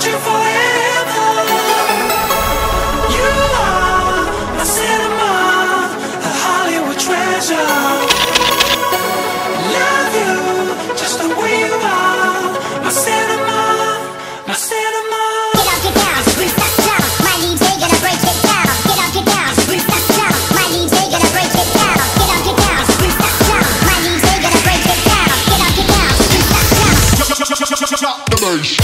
searching for the bass.